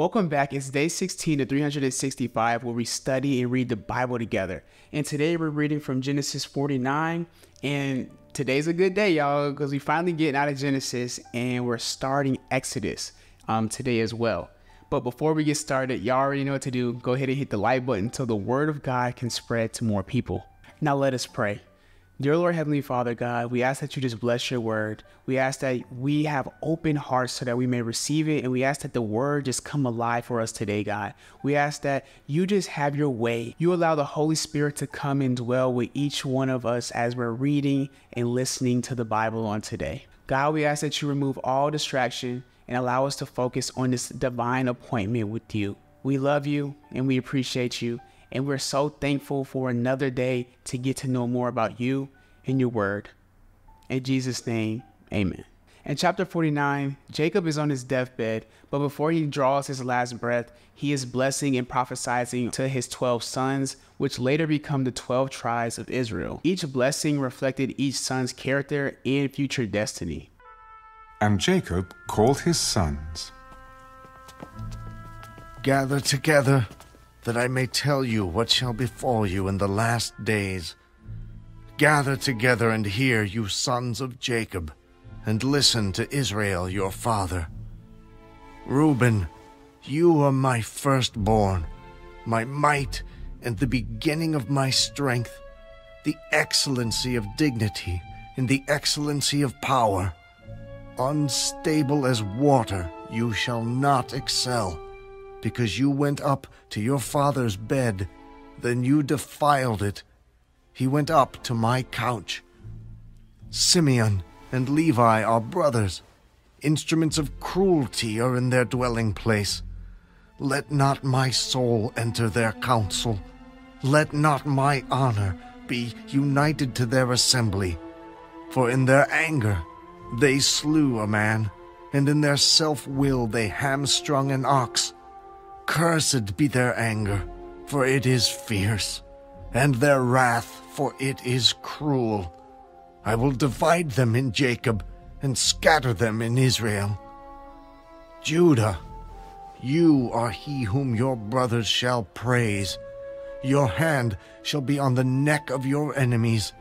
Welcome back. It's day 16 to 365 where we study and read the Bible together. And today we're reading from Genesis 49. And today's a good day, y'all, because we finally getting out of Genesis and we're starting Exodus um, today as well. But before we get started, y'all already know what to do. Go ahead and hit the like button so the word of God can spread to more people. Now let us pray. Dear Lord Heavenly Father God, we ask that you just bless your word. We ask that we have open hearts so that we may receive it. And we ask that the word just come alive for us today, God. We ask that you just have your way. You allow the Holy Spirit to come and dwell with each one of us as we're reading and listening to the Bible on today. God, we ask that you remove all distraction and allow us to focus on this divine appointment with you. We love you and we appreciate you. And we're so thankful for another day to get to know more about you and your word. In Jesus' name, amen. In chapter 49, Jacob is on his deathbed, but before he draws his last breath, he is blessing and prophesying to his 12 sons, which later become the 12 tribes of Israel. Each blessing reflected each son's character and future destiny. And Jacob called his sons. Gather together, that I may tell you what shall befall you in the last days. Gather together and hear, you sons of Jacob, and listen to Israel your father. Reuben, you are my firstborn, my might and the beginning of my strength, the excellency of dignity and the excellency of power. Unstable as water, you shall not excel because you went up to your father's bed, then you defiled it. He went up to my couch. Simeon and Levi are brothers. Instruments of cruelty are in their dwelling place. Let not my soul enter their council. Let not my honor be united to their assembly. For in their anger they slew a man, and in their self will they hamstrung an ox. Cursed be their anger, for it is fierce, and their wrath, for it is cruel. I will divide them in Jacob and scatter them in Israel. Judah, you are he whom your brothers shall praise. Your hand shall be on the neck of your enemies.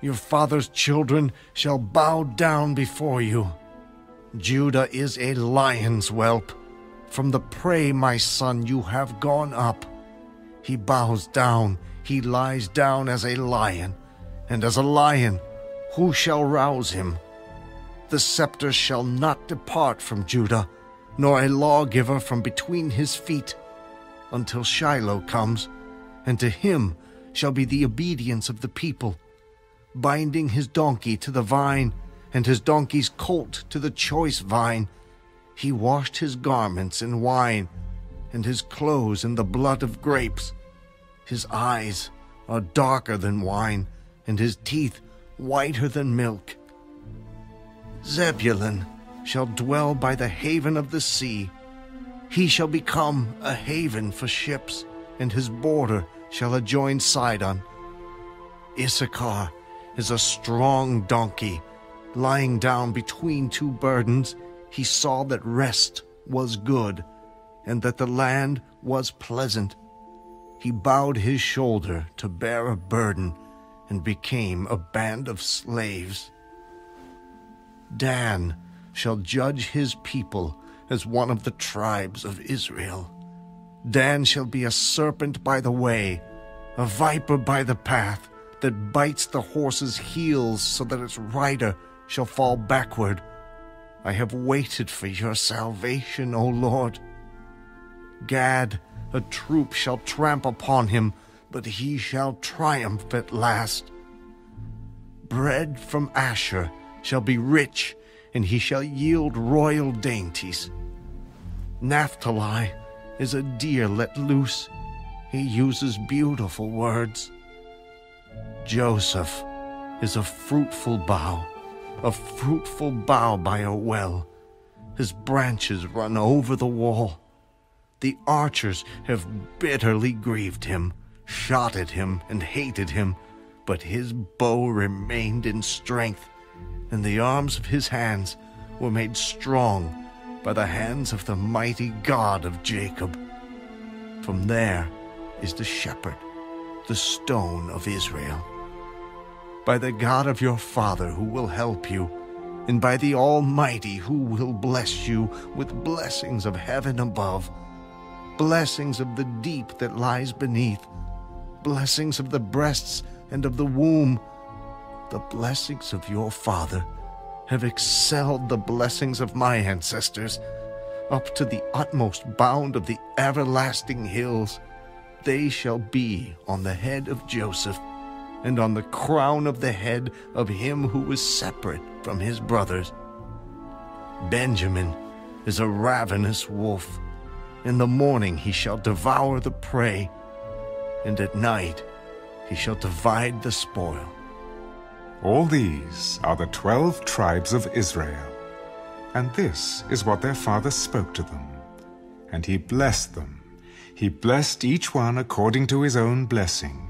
Your father's children shall bow down before you. Judah is a lion's whelp. From the prey, my son, you have gone up. He bows down, he lies down as a lion, and as a lion, who shall rouse him? The scepter shall not depart from Judah, nor a lawgiver from between his feet, until Shiloh comes, and to him shall be the obedience of the people, binding his donkey to the vine, and his donkey's colt to the choice vine he washed his garments in wine, and his clothes in the blood of grapes. His eyes are darker than wine, and his teeth whiter than milk. Zebulun shall dwell by the haven of the sea. He shall become a haven for ships, and his border shall adjoin Sidon. Issachar is a strong donkey, lying down between two burdens he saw that rest was good, and that the land was pleasant. He bowed his shoulder to bear a burden, and became a band of slaves. Dan shall judge his people as one of the tribes of Israel. Dan shall be a serpent by the way, a viper by the path, that bites the horse's heels so that its rider shall fall backward. I have waited for your salvation, O Lord. Gad, a troop shall tramp upon him, but he shall triumph at last. Bread from Asher shall be rich, and he shall yield royal dainties. Naphtali is a deer let loose. He uses beautiful words. Joseph is a fruitful bough a fruitful bough by a well. His branches run over the wall. The archers have bitterly grieved him, shot at him, and hated him, but his bow remained in strength, and the arms of his hands were made strong. by the hands of the mighty God of Jacob. From there is the shepherd, the stone of Israel. By the God of your father who will help you, and by the Almighty who will bless you with blessings of heaven above, blessings of the deep that lies beneath, blessings of the breasts and of the womb. The blessings of your father have excelled the blessings of my ancestors up to the utmost bound of the everlasting hills. They shall be on the head of Joseph and on the crown of the head of him who was separate from his brothers. Benjamin is a ravenous wolf. In the morning he shall devour the prey, and at night he shall divide the spoil. All these are the twelve tribes of Israel. And this is what their father spoke to them. And he blessed them. He blessed each one according to his own blessing.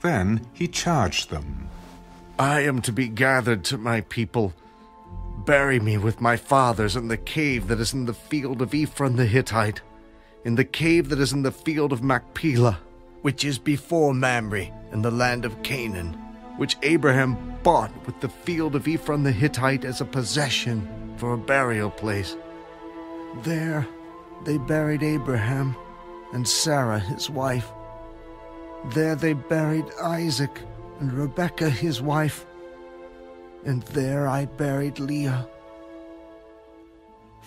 Then he charged them. I am to be gathered to my people. Bury me with my fathers in the cave that is in the field of Ephron the Hittite, in the cave that is in the field of Machpelah, which is before Mamre in the land of Canaan, which Abraham bought with the field of Ephron the Hittite as a possession for a burial place. There they buried Abraham and Sarah his wife there they buried Isaac and Rebekah his wife, and there I buried Leah.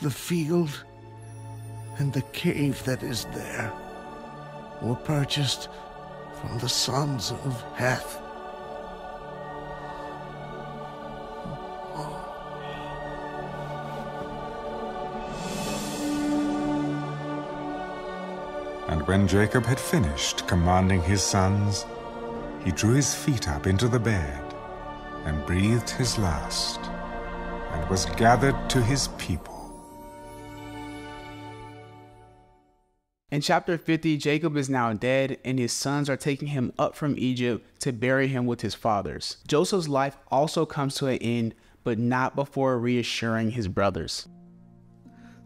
The field and the cave that is there were purchased from the sons of Heth. And when Jacob had finished commanding his sons, he drew his feet up into the bed and breathed his last and was gathered to his people. In chapter 50, Jacob is now dead, and his sons are taking him up from Egypt to bury him with his fathers. Joseph's life also comes to an end, but not before reassuring his brothers.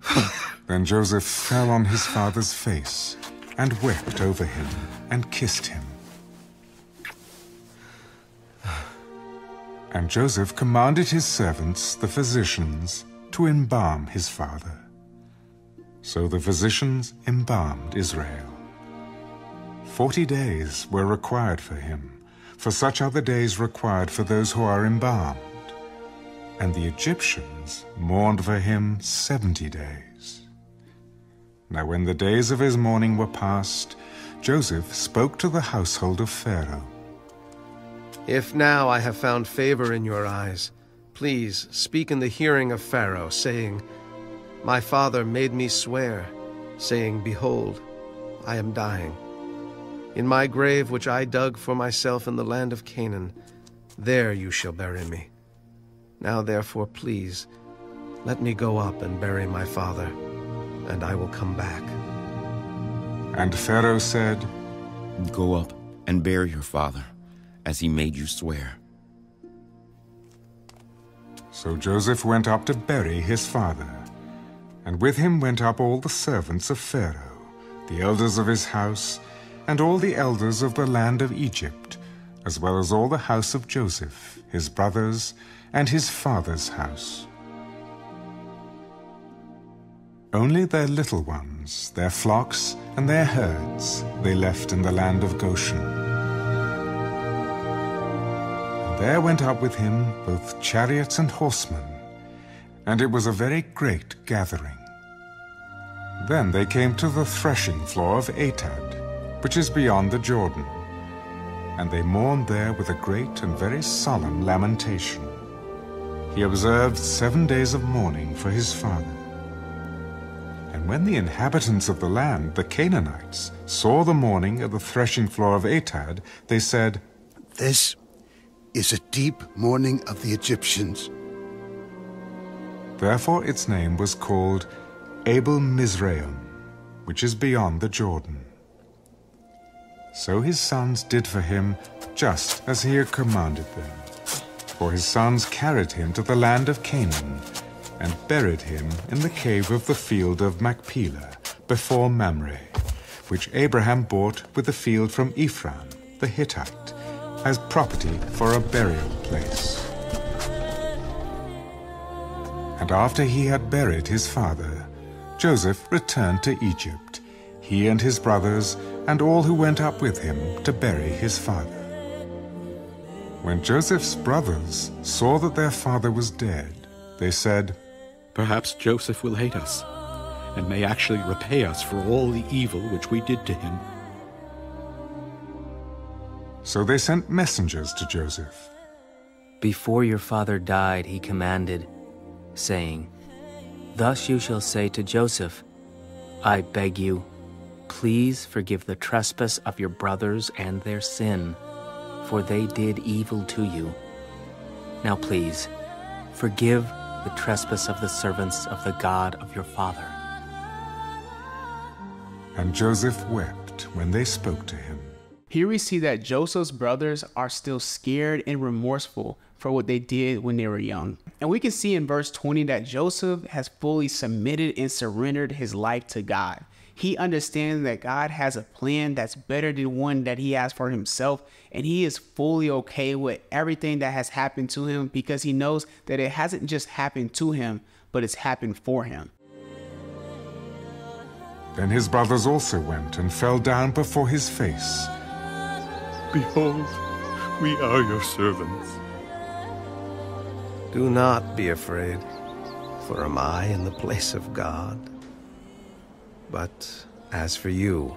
then Joseph fell on his father's face and wept over him and kissed him. And Joseph commanded his servants, the physicians, to embalm his father. So the physicians embalmed Israel. Forty days were required for him, for such are the days required for those who are embalmed. And the Egyptians mourned for him seventy days. Now when the days of his mourning were past, Joseph spoke to the household of Pharaoh. If now I have found favor in your eyes, please speak in the hearing of Pharaoh, saying, My father made me swear, saying, Behold, I am dying. In my grave which I dug for myself in the land of Canaan, there you shall bury me. Now therefore, please, let me go up and bury my father and I will come back. And Pharaoh said, Go up and bury your father, as he made you swear. So Joseph went up to bury his father, and with him went up all the servants of Pharaoh, the elders of his house, and all the elders of the land of Egypt, as well as all the house of Joseph, his brothers, and his father's house. Only their little ones, their flocks, and their herds they left in the land of Goshen. And there went up with him both chariots and horsemen, and it was a very great gathering. Then they came to the threshing floor of Atad, which is beyond the Jordan, and they mourned there with a great and very solemn lamentation. He observed seven days of mourning for his father when the inhabitants of the land, the Canaanites, saw the mourning at the threshing floor of Atad, they said, This is a deep mourning of the Egyptians. Therefore its name was called Abel Mizraim, which is beyond the Jordan. So his sons did for him just as he had commanded them. For his sons carried him to the land of Canaan, and buried him in the cave of the field of Machpelah before Mamre, which Abraham bought with the field from Ephron the Hittite as property for a burial place. And after he had buried his father, Joseph returned to Egypt, he and his brothers, and all who went up with him to bury his father. When Joseph's brothers saw that their father was dead, they said, Perhaps Joseph will hate us, and may actually repay us for all the evil which we did to him. So they sent messengers to Joseph. Before your father died, he commanded, saying, Thus you shall say to Joseph, I beg you, please forgive the trespass of your brothers and their sin, for they did evil to you. Now please, forgive the trespass of the servants of the God of your father. And Joseph wept when they spoke to him. Here we see that Joseph's brothers are still scared and remorseful for what they did when they were young. And we can see in verse 20 that Joseph has fully submitted and surrendered his life to God. He understands that God has a plan that's better than one that he has for himself, and he is fully okay with everything that has happened to him because he knows that it hasn't just happened to him, but it's happened for him. Then his brothers also went and fell down before his face. Behold, we are your servants. Do not be afraid, for am I in the place of God? But as for you,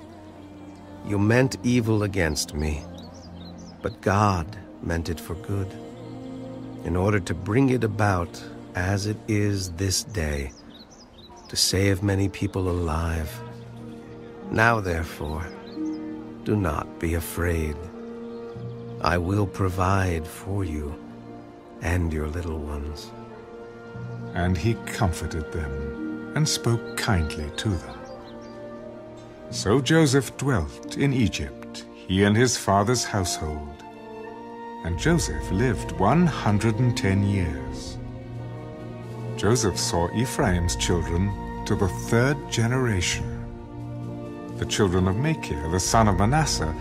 you meant evil against me, but God meant it for good, in order to bring it about as it is this day, to save many people alive. Now, therefore, do not be afraid. I will provide for you and your little ones. And he comforted them and spoke kindly to them. So Joseph dwelt in Egypt, he and his father's household. And Joseph lived 110 years. Joseph saw Ephraim's children to the third generation. The children of Machir, the son of Manasseh,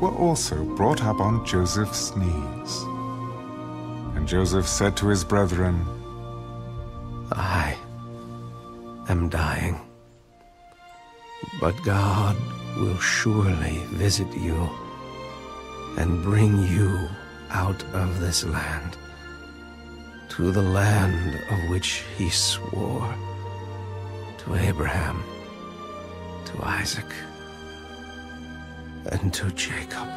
were also brought up on Joseph's knees. And Joseph said to his brethren, I am dying. But God will surely visit you and bring you out of this land to the land of which he swore to Abraham, to Isaac, and to Jacob.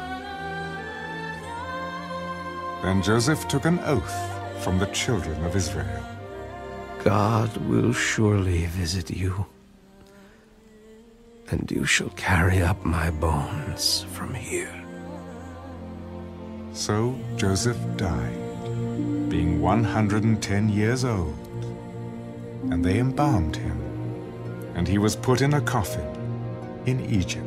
Then Joseph took an oath from the children of Israel. God will surely visit you, and you shall carry up my bones from here. So Joseph died, being 110 years old. And they embalmed him, and he was put in a coffin in Egypt.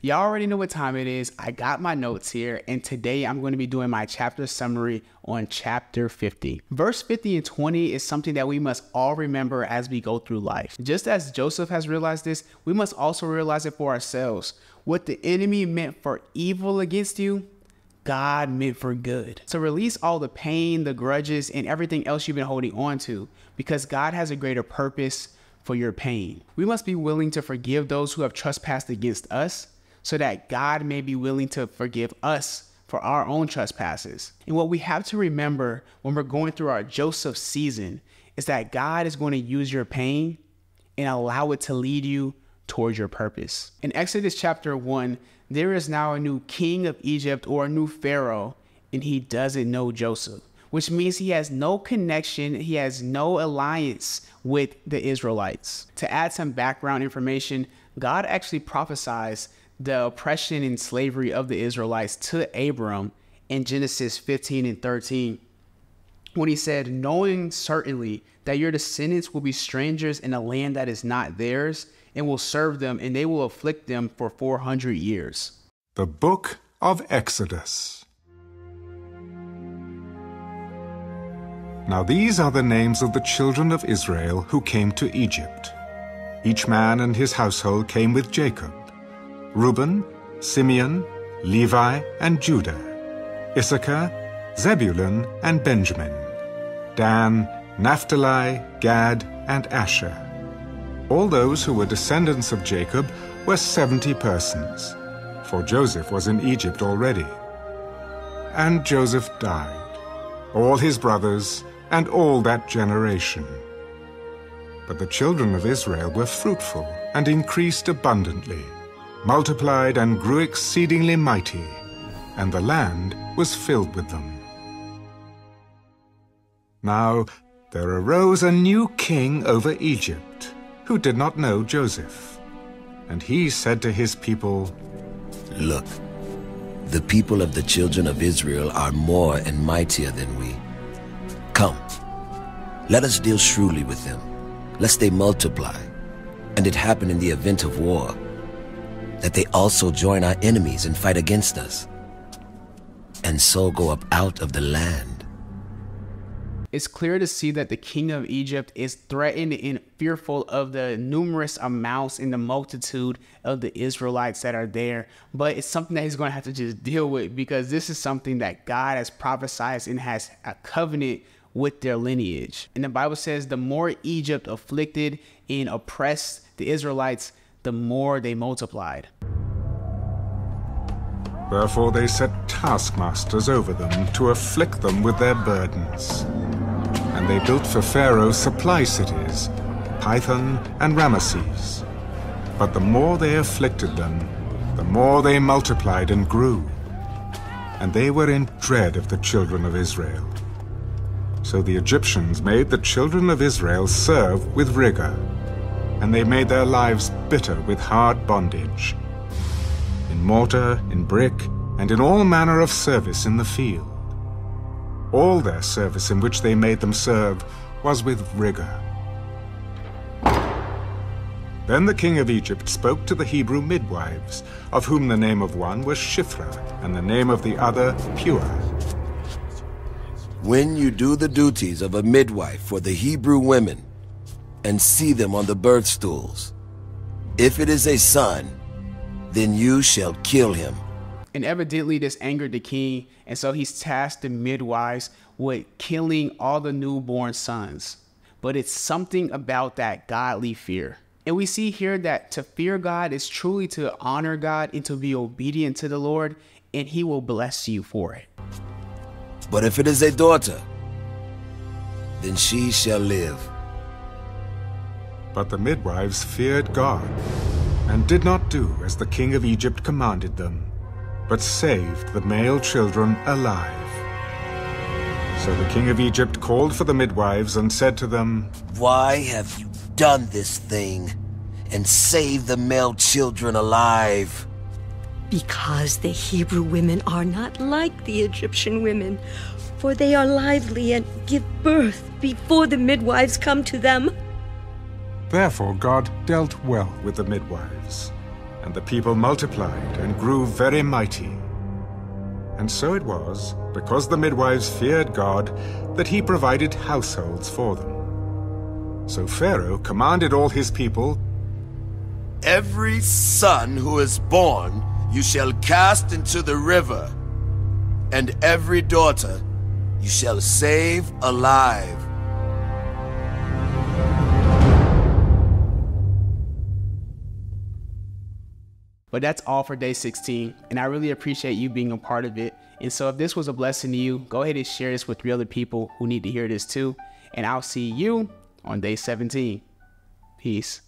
Y'all already know what time it is. I got my notes here, and today I'm going to be doing my chapter summary on chapter 50. Verse 50 and 20 is something that we must all remember as we go through life. Just as Joseph has realized this, we must also realize it for ourselves. What the enemy meant for evil against you, God meant for good. So release all the pain, the grudges, and everything else you've been holding on to because God has a greater purpose for your pain. We must be willing to forgive those who have trespassed against us so that God may be willing to forgive us for our own trespasses. And what we have to remember when we're going through our Joseph season is that God is going to use your pain and allow it to lead you towards your purpose. In Exodus chapter 1, there is now a new king of Egypt or a new Pharaoh, and he doesn't know Joseph, which means he has no connection, he has no alliance with the Israelites. To add some background information, God actually prophesies the oppression and slavery of the Israelites to Abram in Genesis 15 and 13 when he said, Knowing certainly that your descendants will be strangers in a land that is not theirs, and will serve them, and they will afflict them for 400 years. The Book of Exodus. Now these are the names of the children of Israel who came to Egypt. Each man and his household came with Jacob Reuben, Simeon, Levi, and Judah, Issachar, Zebulun, and Benjamin, Dan, Naphtali, Gad, and Asher. All those who were descendants of Jacob were seventy persons, for Joseph was in Egypt already. And Joseph died, all his brothers, and all that generation. But the children of Israel were fruitful and increased abundantly, multiplied and grew exceedingly mighty, and the land was filled with them. Now there arose a new king over Egypt, who did not know Joseph. And he said to his people, Look, the people of the children of Israel are more and mightier than we. Come, let us deal shrewdly with them, lest they multiply, and it happen in the event of war, that they also join our enemies and fight against us, and so go up out of the land. It's clear to see that the king of Egypt is threatened and fearful of the numerous amounts and the multitude of the Israelites that are there. But it's something that he's going to have to just deal with because this is something that God has prophesied and has a covenant with their lineage. And the Bible says the more Egypt afflicted and oppressed the Israelites, the more they multiplied. Therefore they set taskmasters over them to afflict them with their burdens. And they built for Pharaoh supply cities, Pithom and Ramesses. But the more they afflicted them, the more they multiplied and grew. And they were in dread of the children of Israel. So the Egyptians made the children of Israel serve with rigor, and they made their lives bitter with hard bondage in mortar, in brick, and in all manner of service in the field. All their service in which they made them serve was with rigor. Then the king of Egypt spoke to the Hebrew midwives, of whom the name of one was Shiphrah, and the name of the other Puah. When you do the duties of a midwife for the Hebrew women, and see them on the birth stools, if it is a son, then you shall kill him. And evidently, this angered the king, and so he's tasked the midwives with killing all the newborn sons. But it's something about that godly fear. And we see here that to fear God is truly to honor God and to be obedient to the Lord, and he will bless you for it. But if it is a daughter, then she shall live. But the midwives feared God, and did not do as the king of Egypt commanded them, but saved the male children alive. So the king of Egypt called for the midwives and said to them, Why have you done this thing and saved the male children alive? Because the Hebrew women are not like the Egyptian women, for they are lively and give birth before the midwives come to them. Therefore God dealt well with the midwives, and the people multiplied and grew very mighty. And so it was, because the midwives feared God, that he provided households for them. So Pharaoh commanded all his people, Every son who is born you shall cast into the river, and every daughter you shall save alive. But that's all for day 16, and I really appreciate you being a part of it. And so, if this was a blessing to you, go ahead and share this with three other people who need to hear this too. And I'll see you on day 17. Peace.